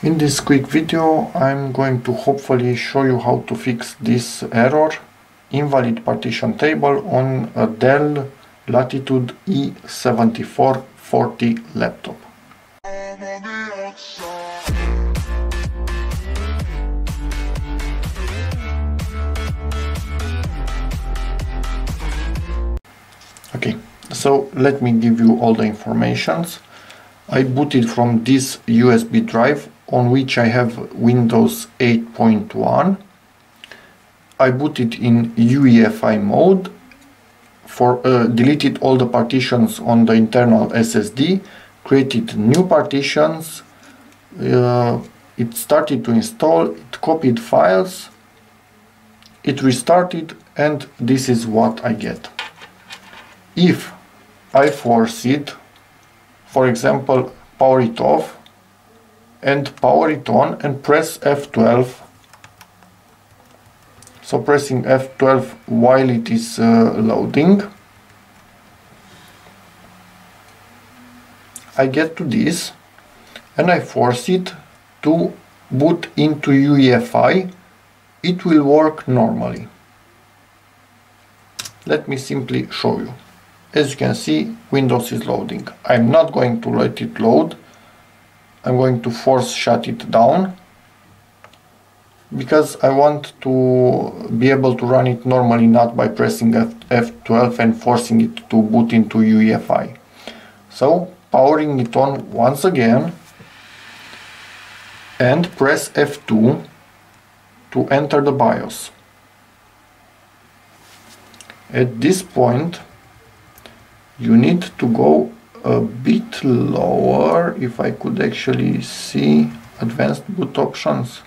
In this quick video I'm going to hopefully show you how to fix this error invalid partition table on a Dell Latitude E7440 laptop. Okay, so let me give you all the informations. I booted from this USB drive on which I have Windows 8.1. I booted in UEFI mode, for uh, deleted all the partitions on the internal SSD, created new partitions, uh, it started to install, it copied files, it restarted and this is what I get. If I force it, for example, power it off, and power it on and press F12 so pressing F12 while it is uh, loading. I get to this and I force it to boot into UEFI it will work normally. Let me simply show you. As you can see Windows is loading. I'm not going to let it load I'm going to force shut it down because I want to be able to run it normally not by pressing F 12 and forcing it to boot into UEFI. So powering it on once again and press F2 to enter the BIOS. At this point you need to go a bit lower if I could actually see advanced boot options.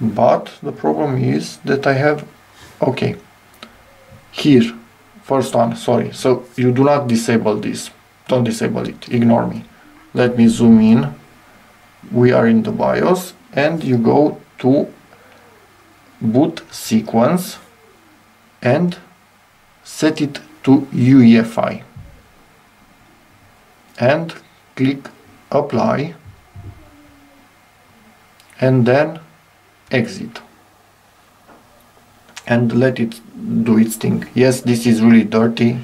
But the problem is that I have okay here first one sorry. So you do not disable this. Don't disable it. Ignore me. Let me zoom in. We are in the BIOS and you go to boot sequence and set it to UEFI and click apply and then exit. And let it do its thing. Yes this is really dirty.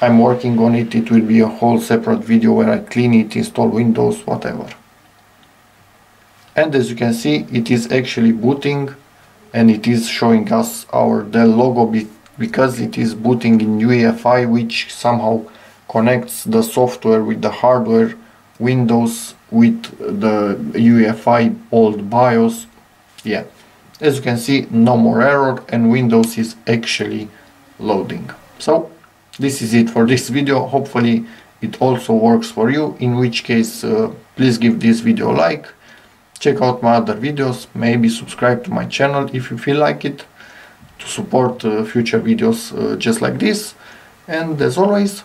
I'm working on it. It will be a whole separate video where I clean it install Windows whatever. And as you can see it is actually booting and it is showing us our Dell logo because it is booting in UEFI which somehow connects the software with the hardware Windows with the UEFI old BIOS. Yeah as you can see no more error and Windows is actually loading. So this is it for this video. Hopefully it also works for you in which case uh, please give this video a like. Check out my other videos. Maybe subscribe to my channel if you feel like it to support uh, future videos uh, just like this. And as always